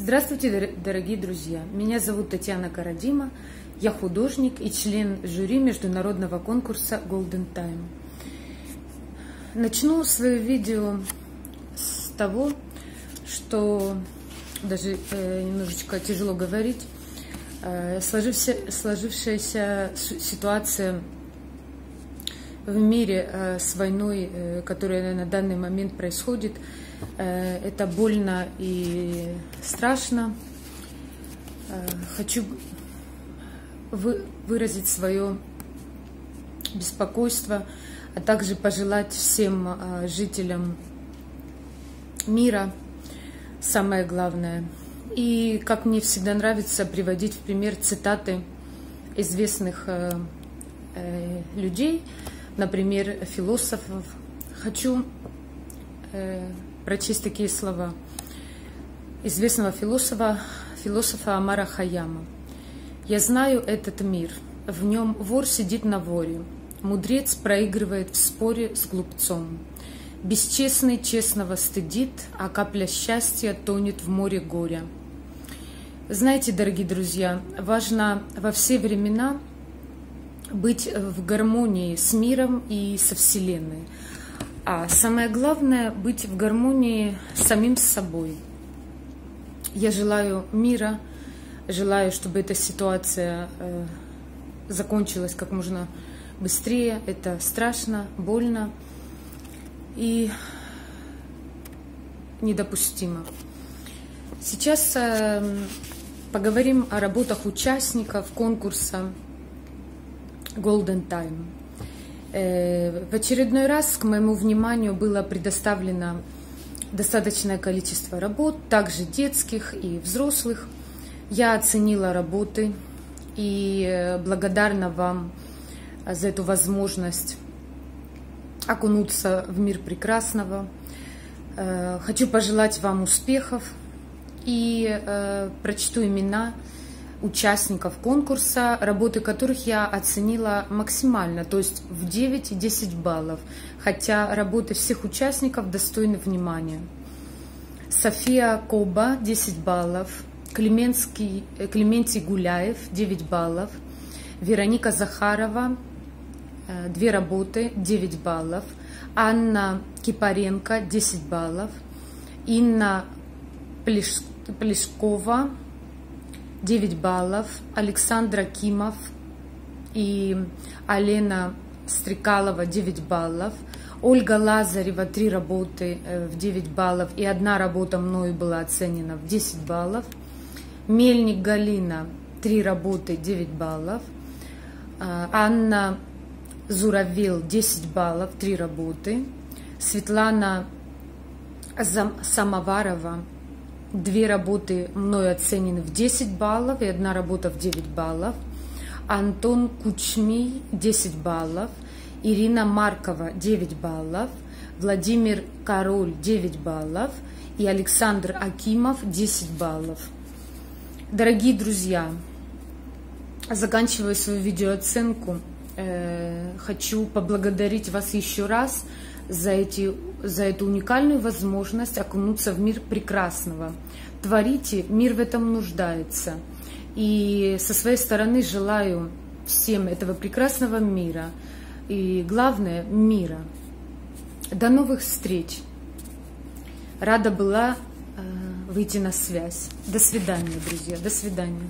Здравствуйте, дорогие друзья! Меня зовут Татьяна Карадима. Я художник и член жюри международного конкурса Golden Time. Начну свое видео с того, что даже э, немножечко тяжело говорить. Э, сложившаяся, сложившаяся ситуация в мире э, с войной, э, которая на данный момент происходит, э, это больно и страшно. Хочу выразить свое беспокойство, а также пожелать всем жителям мира самое главное. И, как мне всегда нравится, приводить в пример цитаты известных людей, например, философов. Хочу э, прочесть такие слова известного философа, философа Амара Хаяма. «Я знаю этот мир. В нем вор сидит на воре. Мудрец проигрывает в споре с глупцом. Бесчестный честного стыдит, а капля счастья тонет в море горя». Знаете, дорогие друзья, важно во все времена быть в гармонии с миром и со Вселенной. А самое главное – быть в гармонии с самим собой. Я желаю мира, желаю, чтобы эта ситуация э, закончилась как можно быстрее. Это страшно, больно и недопустимо. Сейчас э, поговорим о работах участников конкурса Golden Time. Э, в очередной раз к моему вниманию было предоставлено достаточное количество работ, также детских и взрослых. Я оценила работы и э, благодарна вам за эту возможность окунуться в мир прекрасного. Э, хочу пожелать вам успехов и прочту имена участников конкурса, работы которых я оценила максимально, то есть в 9 и 10 баллов, хотя работы всех участников достойны внимания. София Коба 10 баллов, Клеменский, э, Клементий Гуляев 9 баллов, Вероника Захарова э, две работы 9 баллов, Анна Кипаренко 10 баллов, Инна Плешкова 9 баллов, Александра Кимов и Алена Стрекалова 9 баллов, Ольга Лазарева 3 работы э, в 9 баллов и одна работа мною была оценена в 10 баллов, Мельник Галина 3 работы 9 баллов, э, Анна Зуравил 10 баллов, 3 работы, Светлана Самоварова Две работы мною оценены в 10 баллов и одна работа в 9 баллов. Антон Кучмий 10 баллов. Ирина Маркова 9 баллов. Владимир Король 9 баллов. И Александр Акимов 10 баллов. Дорогие друзья, заканчивая свою видеооценку, э, хочу поблагодарить вас еще раз за, эти, за эту уникальную возможность окунуться в мир прекрасного. Творите, мир в этом нуждается. И со своей стороны желаю всем этого прекрасного мира. И главное, мира. До новых встреч. Рада была э, выйти на связь. До свидания, друзья. До свидания.